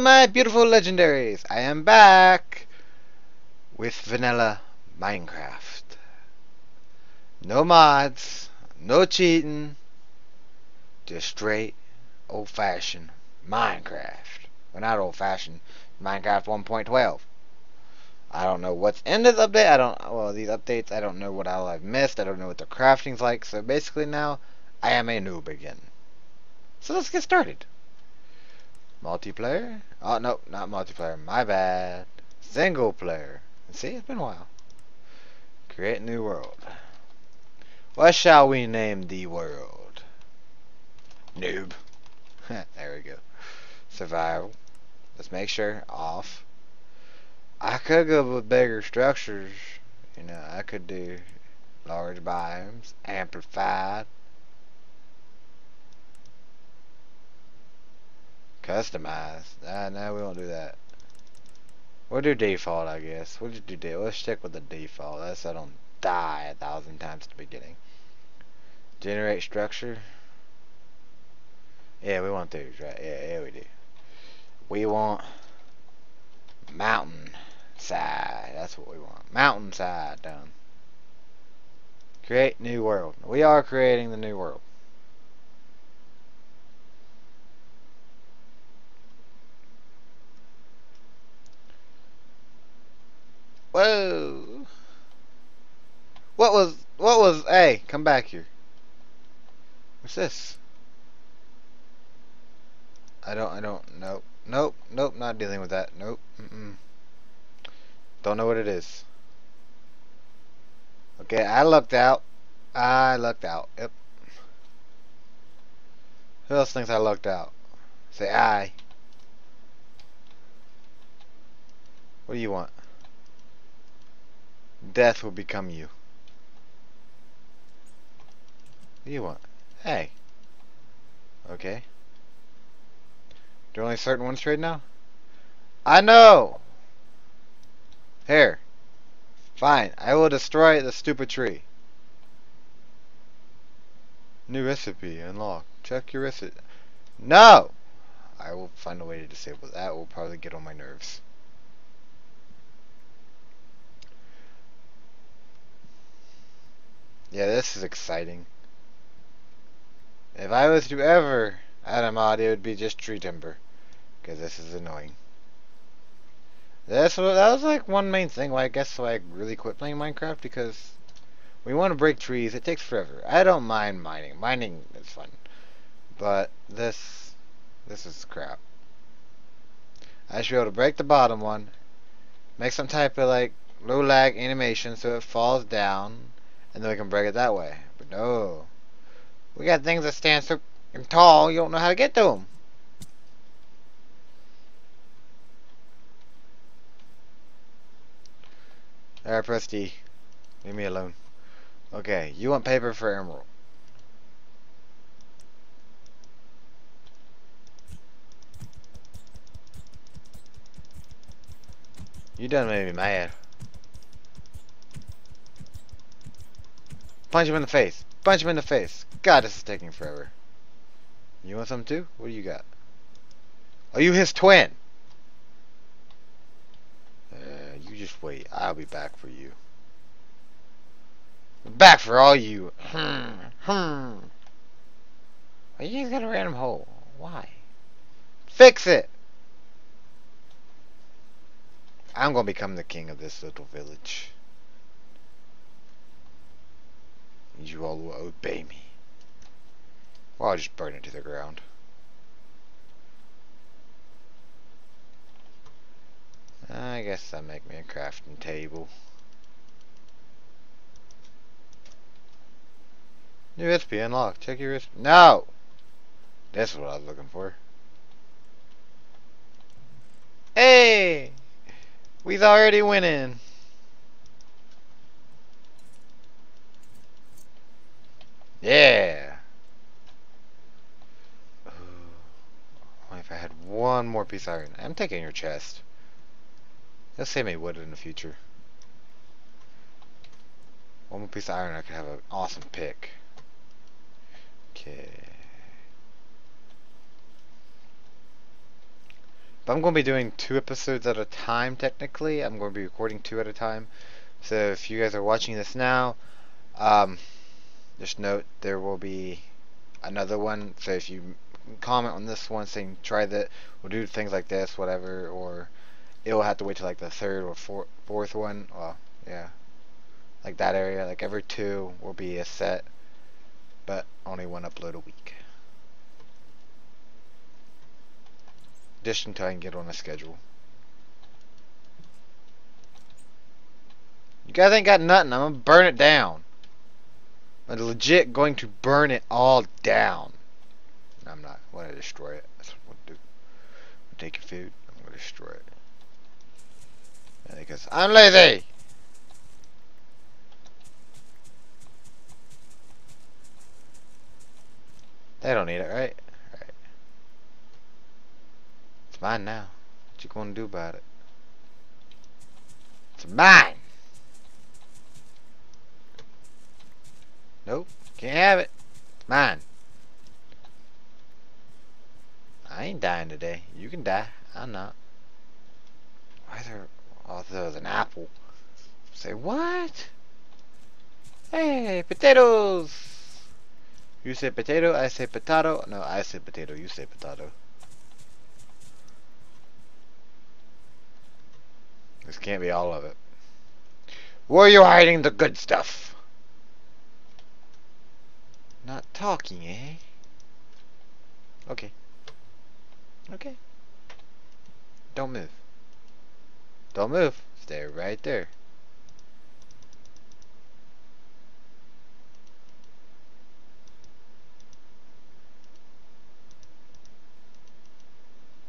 My beautiful legendaries. I am back with vanilla Minecraft. No mods, no cheating, just straight old-fashioned Minecraft. Well, not old-fashioned, Minecraft 1.12. I don't know what's in this update. I don't, well, these updates, I don't know what all I've missed. I don't know what the crafting's like. So basically now, I am a noob again. So let's get started. Multiplayer? Oh, no, not multiplayer. My bad. Single player. See, it's been a while. Create new world. What shall we name the world? Noob. there we go. Survival. Let's make sure. Off. I could go with bigger structures. You know, I could do large biomes. Amplified. Customize. Ah, no, we won't do that. We'll do default, I guess. We'll just do default. Let's stick with the default. That's so I don't die a thousand times at the beginning. Generate structure. Yeah, we want those, right? Yeah, yeah, we do. We want mountain side. That's what we want. Mountain side done. Create new world. We are creating the new world. Whoa. What was, what was, hey, come back here. What's this? I don't, I don't, nope, nope, nope, not dealing with that, nope, mm -mm. Don't know what it is. Okay, I lucked out. I lucked out, yep. Who else thinks I lucked out? Say I. What do you want? Death will become you. What do you want? Hey. Okay. Do only certain ones trade now? I know! Here. Fine. I will destroy the stupid tree. New recipe unlocked. Check your recipe. No! I will find a way to disable that. Will probably get on my nerves. Yeah, this is exciting. If I was to ever add a mod, it would be just tree timber. Because this is annoying. That's what, that was like one main thing why I guess why I really quit playing Minecraft because we want to break trees. It takes forever. I don't mind mining. Mining is fun. But this this is crap. I should be able to break the bottom one, make some type of like low lag animation so it falls down and then we can break it that way. But no. We got things that stand so tall, you don't know how to get to them. Alright, press D. Leave me alone. Okay, you want paper for emerald. You done made me mad. Punch him in the face. Punch him in the face. God, this is taking forever. You want something too? What do you got? Are you his twin? Uh, you just wait. I'll be back for you. Back for all you. Hmm. Hmm. Why you guys got a random hole? Why? Fix it! I'm gonna become the king of this little village. You all will obey me. Well, I'll just burn it to the ground. I guess that make me a crafting table. New recipe unlocked. Check your recipe. No! That's what I was looking for. Hey! We's already winning. Yeah. Ooh. If I had one more piece of iron. I'm taking your chest. Let's save me wood in the future. One more piece of iron, I could have an awesome pick. Okay. But I'm going to be doing two episodes at a time, technically. I'm going to be recording two at a time. So if you guys are watching this now, um, just note there will be another one. So if you comment on this one saying try that, we'll do things like this, whatever, or it will have to wait till like the third or four, fourth one. Well, yeah, like that area. Like every two will be a set, but only one upload a week. Just until I can get on a schedule. You guys ain't got nothing. I'm gonna burn it down. I'm legit going to burn it all down. I'm not. I want to destroy it. That's what I'm gonna do. I'm take your food. I'm gonna destroy it. Yeah, because I'm lazy. They don't need it, right? Right. It's mine now. What you gonna do about it? It's mine. Nope. Can't have it. Mine. I ain't dying today. You can die. I'm not. Why there... Oh, there's an apple. Say, what? Hey, potatoes! You say potato, I say potato. No, I say potato, you say potato. This can't be all of it. Where are you hiding the good stuff? Not talking, eh? Okay. Okay. Don't move. Don't move. Stay right there.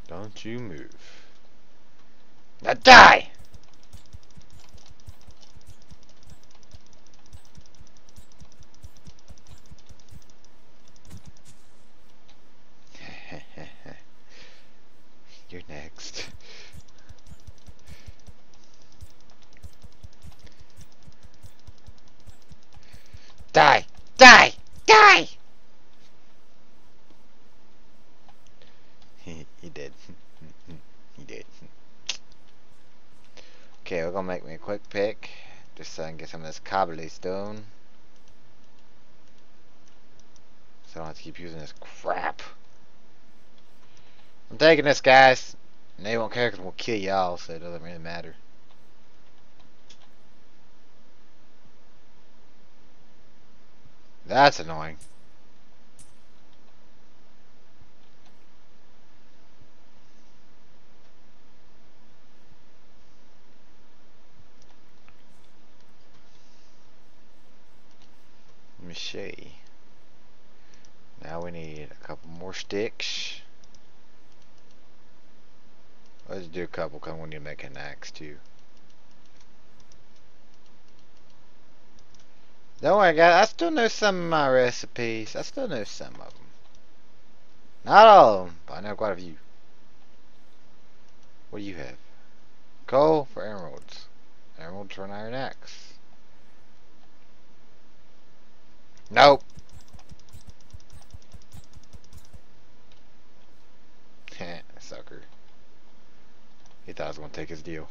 Don't you move. Now die! You're next. Die! Die! Die! he, he did. he did. Okay, we're gonna make me a quick pick. Just so I can get some of this cobblestone. So I don't have to keep using this crap. I'm taking this, guys. And they won't care because we'll kill y'all, so it doesn't really matter. That's annoying. See. Now we need a couple more sticks. Let's do a couple because we need to make an axe too. Don't worry guys, I still know some of my recipes. I still know some of them. Not all of them, but I know quite a few. What do you have? Coal for emeralds. Emeralds for an iron axe. Nope. Sucker. He thought I was going to take his deal.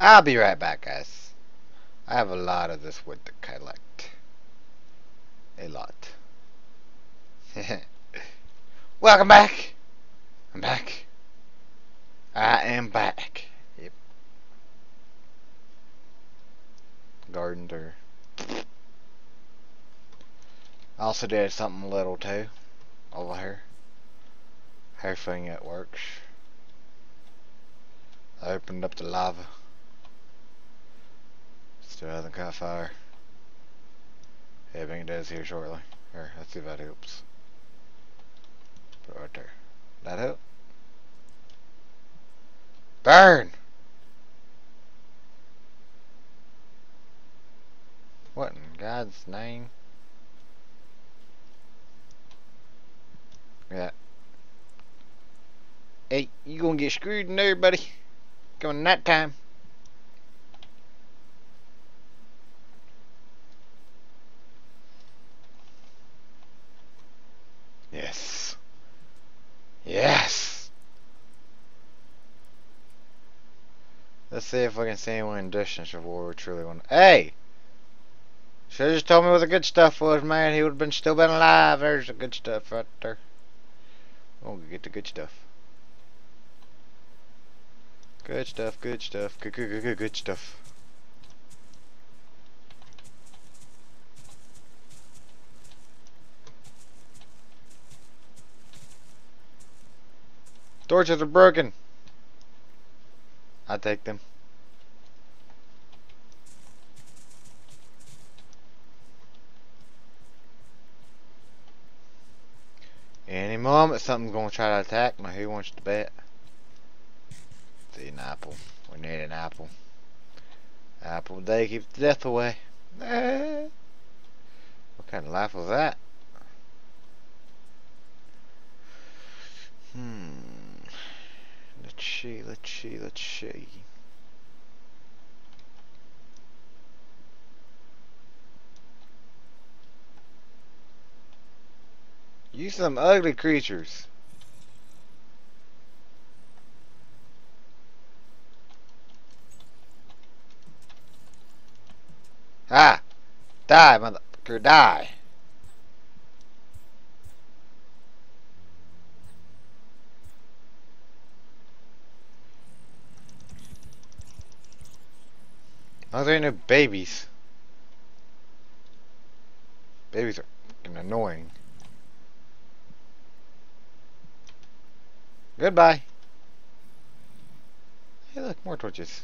I'll be right back, guys. I have a lot of this wood to collect. A lot. Welcome back. I'm back. I am back. Yep. Gardener. I also did something little too. Over here. Everything it works. I opened up the lava. Still hasn't caught fire. I does here shortly. Here, let's see if that helps. Put it right there. That help? Burn! What in God's name? Yeah. Hey, you gonna get screwed in there, buddy. Coming night time. Yes. Yes! Let's see if we can see anyone in distance of war we truly want. Hey! Should've just told me what the good stuff was, man. He would've been still been alive. There's the good stuff right there. Oh, get the good stuff. Good stuff, good stuff, good, good, good, good, good stuff. Torches are broken. I take them. Any moment something's gonna try to attack me. Who wants to bet? See an apple. We need an apple. Apple day keeps death away. what kind of laugh was that? Hmm. Let's see, let's see, let's see. You some ugly creatures. Ah! Die, motherfucker, die! Oh, there no babies. Babies are fucking annoying. Goodbye. Hey, look, more torches.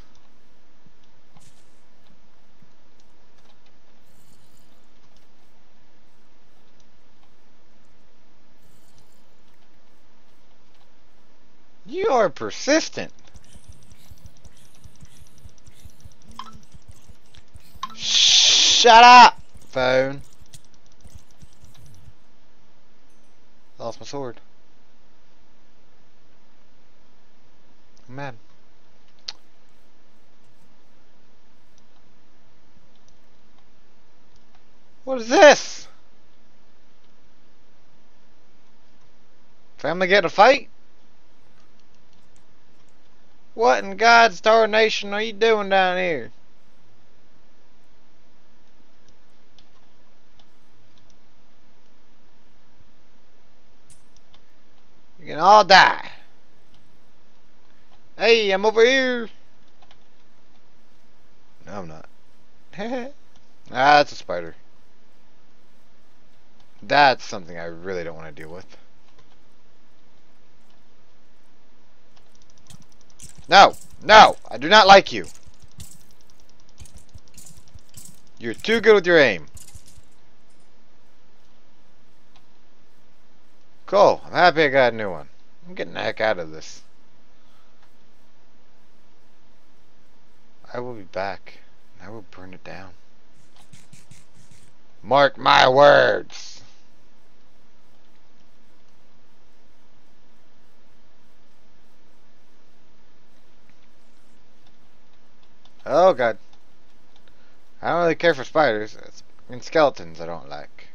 You are persistent. Shut up, phone. Lost my sword. I'm mad. What is this? Family get a fight? What in God's tarnation are you doing down here? You can all die. Hey, I'm over here. No, I'm not. ah, that's a spider. That's something I really don't want to deal with. No! No! I do not like you! You're too good with your aim. Cool. I'm happy I got a new one. I'm getting the heck out of this. I will be back. I will burn it down. Mark my words. Oh god. I don't really care for spiders. And skeletons I don't like.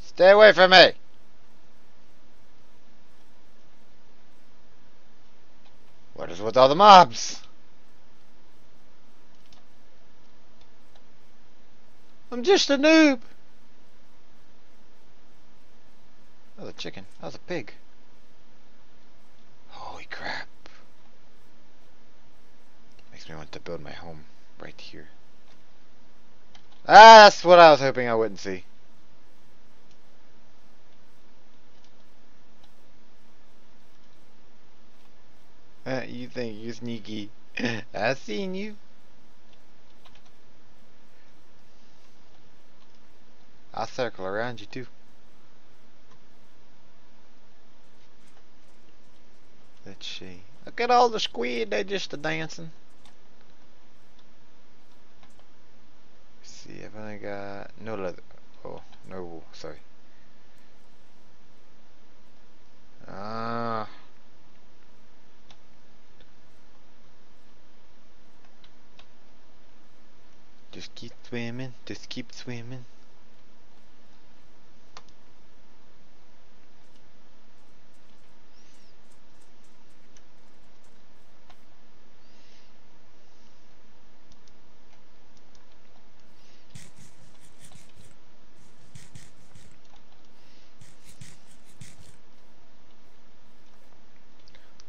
Stay away from me! What is with all the mobs? I'm just a noob. Oh, a chicken. That was a pig. Holy crap. Makes me want to build my home right here. Ah, that's what I was hoping I wouldn't see. Uh, you think you're sneaky. I seen you. I'll circle around you too. Let's see. Look at all the squid, They're just a dancing. See, if I've only got no leather. Oh, no wool, sorry. Ah. Just keep swimming, just keep swimming.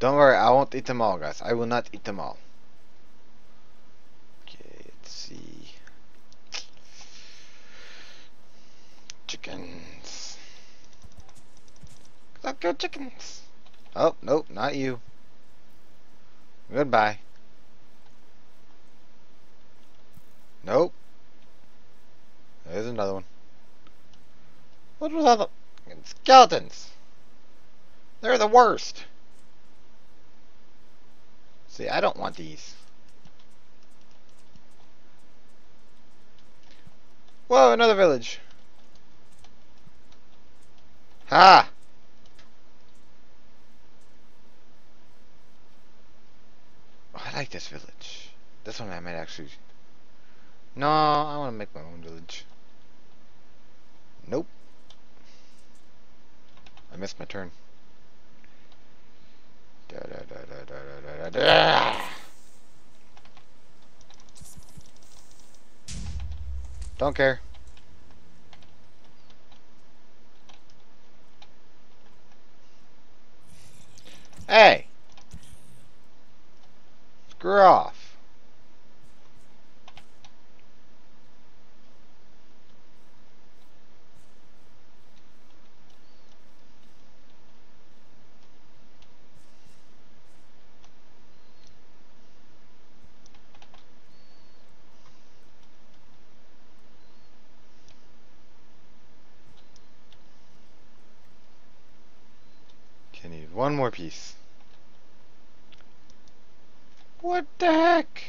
Don't won't eat them all, guys. I will not eat them all. Okay, let's see. Chickens. Go chickens. Oh, nope, not you. Goodbye. Nope. There's another one. What was all the skeletons? They're the worst. See, I don't want these. Whoa, another village. Ha! Oh, I like this village. This one I might actually... No, I want to make my own village. Nope. I missed my turn. Da, da, da, Don't care. Hey! Screw off. Okay, need one more piece. What the heck?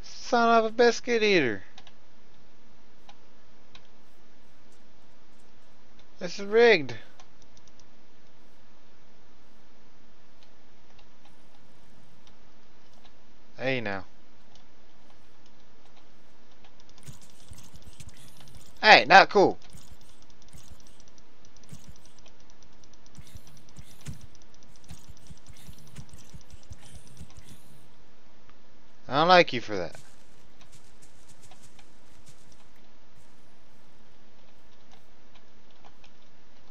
Son of a biscuit eater. This is rigged. Hey now. Hey, not cool. I don't like you for that.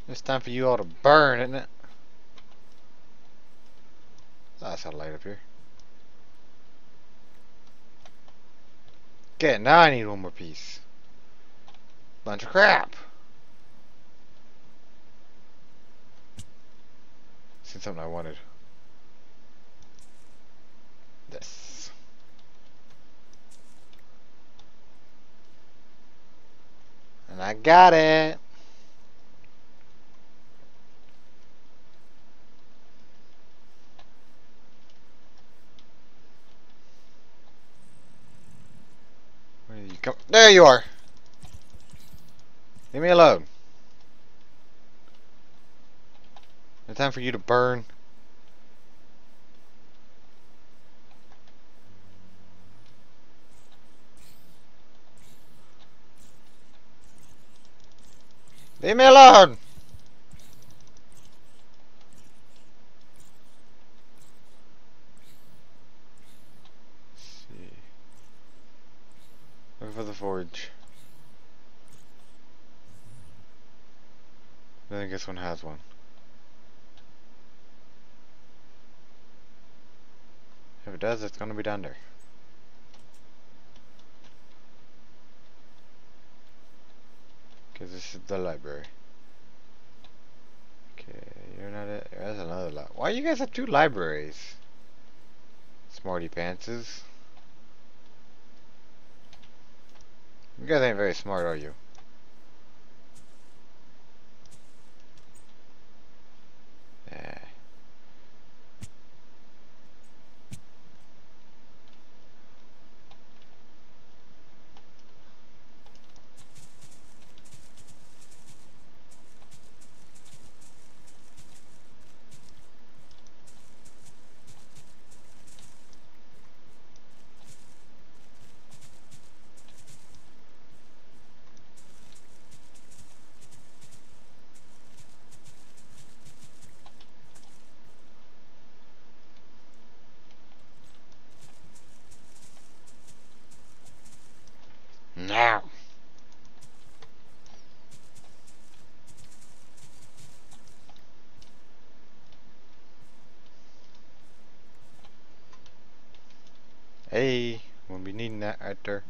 It's time for you all to burn, isn't it? That's a light up here. Okay, now I need one more piece. Bunch of crap. Seen something I wanted. This. And I got it. Where you come? There you are. Leave me alone. No time for you to burn. Leave me alone! Let's see. Look for the forge. I think this one has one. If it does, it's gonna be down there. Because this is the library. Okay, you're not it. There's another lot. Why you guys have two libraries? Smarty pantses. You guys ain't very smart, are you? There.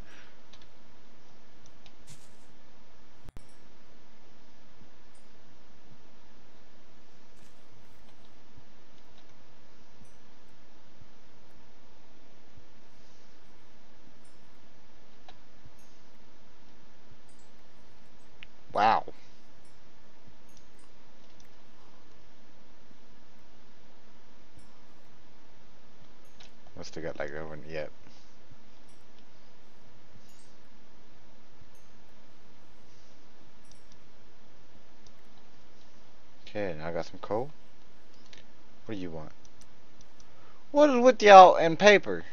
Wow. Must have got like over yep. Okay, now I got some coal. What do you want? What is with y'all and paper?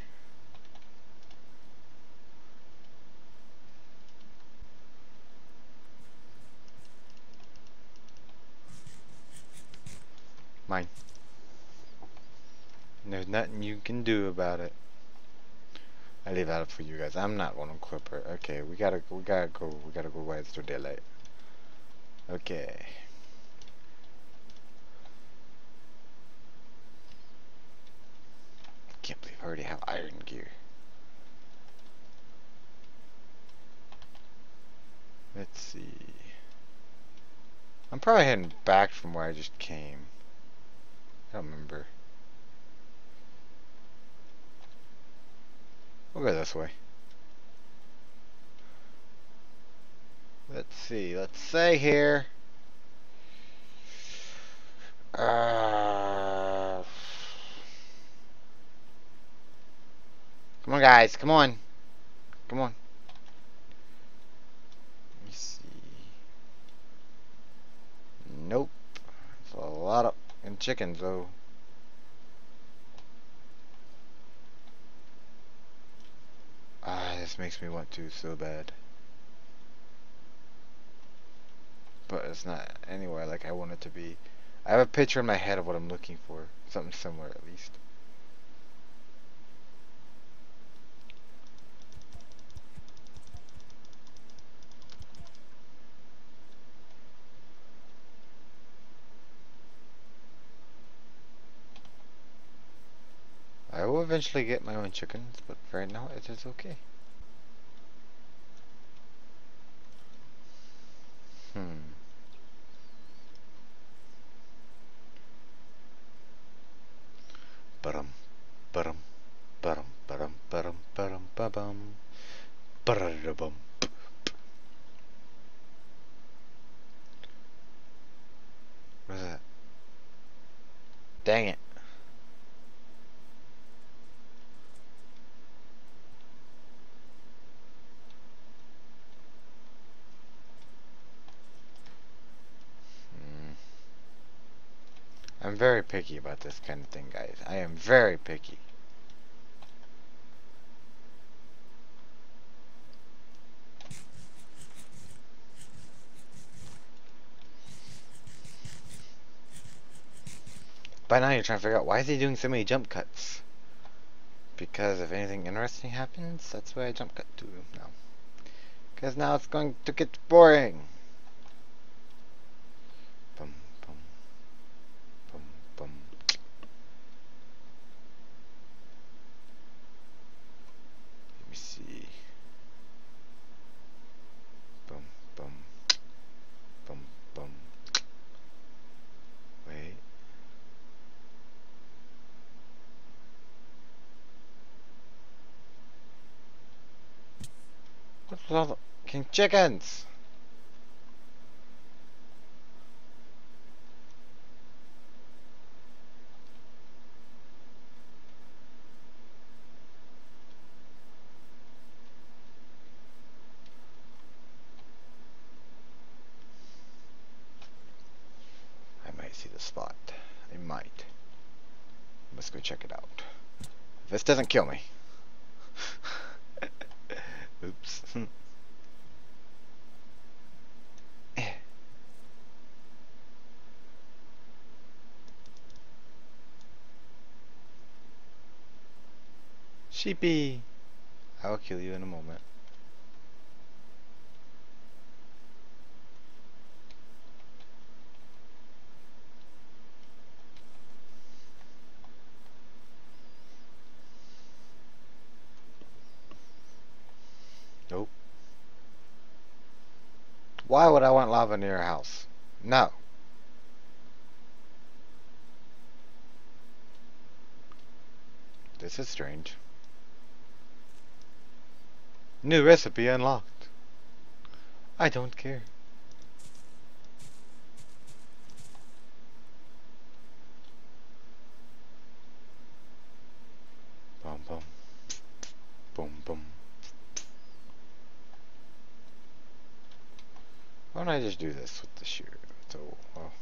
Mine. There's nothing you can do about it. I leave that up for you guys. I'm not one of clipper. Okay, we gotta we gotta go we gotta go it's still daylight. Okay. Can't believe I already have iron gear. Let's see. I'm probably heading back from where I just came. I don't remember. We'll go this way. Let's see. Let's say here. Uh, come on, guys. Come on. Come on. Let me see. Nope. It's a lot of and chickens though. Ah, this makes me want to so bad. But it's not anywhere like I want it to be. I have a picture in my head of what I'm looking for. Something similar at least. I will eventually get my own chickens, but right now it is okay. Hmm. Ba-dum, ba-dum, ba-dum, ba-dum, ba-dum, ba-dum, ba-bum. Ba-da-da-bum. What is that? Dang it. Hmm. I'm very picky about this kind of thing, guys. I am very picky. By now you're trying to figure out why is he doing so many jump cuts? Because if anything interesting happens, that's why I jump cut to now. Because now it's going to get boring. Bum, bum, bum, bum. Let me see. Bum, bum, bum, bum. Wait. What's with all the king chickens? I might see the spot. I might. Let's go check it out. If this doesn't kill me. Sheepy! I will kill you in a moment. Nope. Why would I want lava near a house? No. This is strange. New recipe unlocked. I don't care. Boom, boom. Boom, boom. Why don't I just do this with the shear? So, well,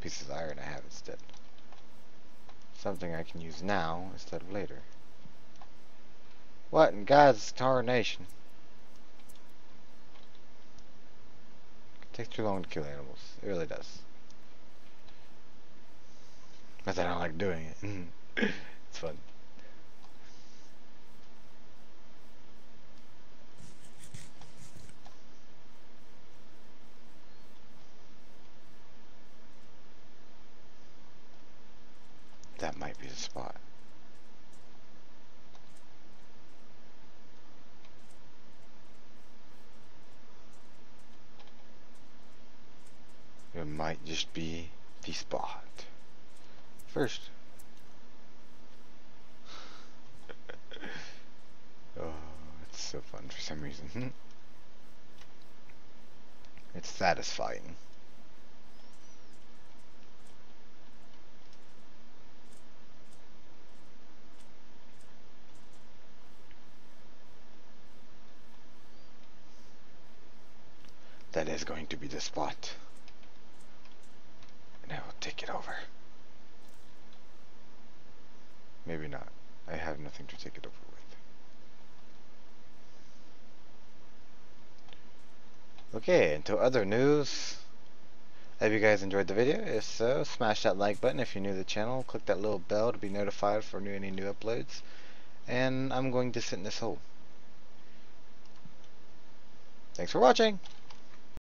pieces of iron I have instead. Something I can use now instead of later. What in God's tarnation? It takes too long to kill animals. It really does. But I don't like doing it. it's fun. That might be the spot. It might just be the spot. First. oh, it's so fun for some reason. Hmm. it's satisfying. That is going to be the spot. I will take it over. Maybe not. I have nothing to take it over with. Okay, until other news. Have you guys enjoyed the video? If so, smash that like button if you're new to the channel. Click that little bell to be notified for new, any new uploads. And I'm going to sit in this hole. Thanks for watching!